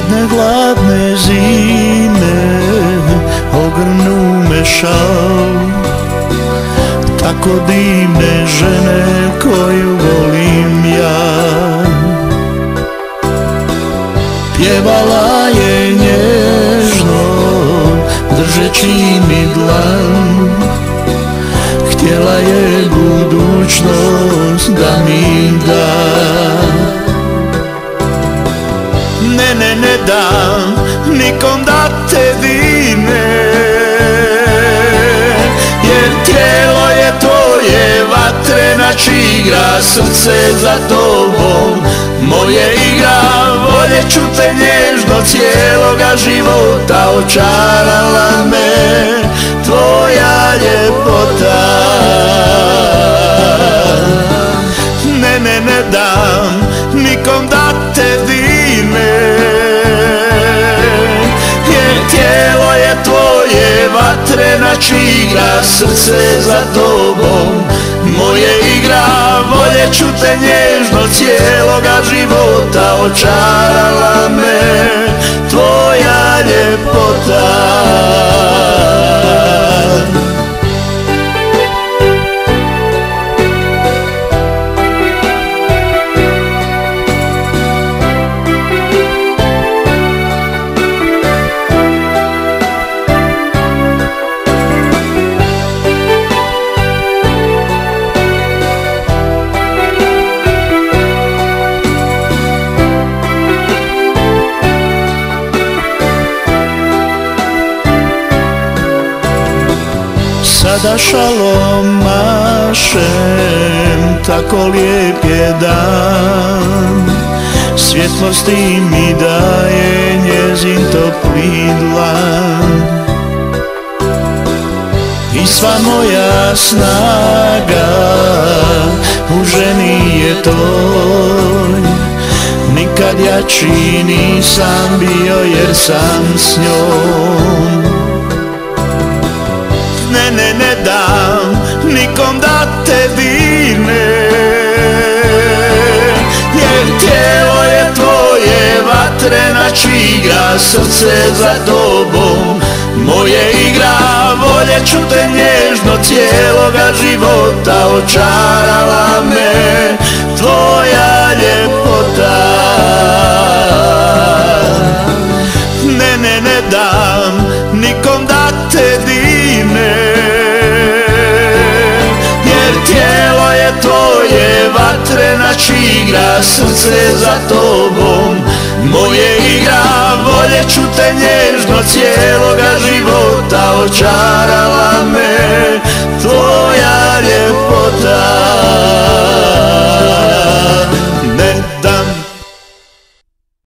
Jedne gladne zime ogrnu me šal. Tako divne žene koju volim ja. Pjevala je nježno držeći mi dlan. Htjela je budućnost da mi te dine Jer tijelo je tvoje vatrena čigra Srce za tobom. Moje igra Voljeću te nježno cijeloga života Očarala vatrena čigra Srce za tobom. Moje igra Voljeću te nježno cijeloga života Očarala Sada šalom mašem, tako lijep je dan. Svjetlosti mi daje njezin topli dlan. I sva moja snaga u ženi je toj Nikad jači nisam bio jer sam s njom tvoje vatrena čigra Srce za tobom. Moje igra Voljeću te nježno cijeloga života Očarala me tvoja ljepota. Ne, ne, ne dam nikom da te dine Jer tijelo je tvoje vatrena čigra Srce za tobom moje igra Voljeću te nježno cijeloga života Očarala me tvoja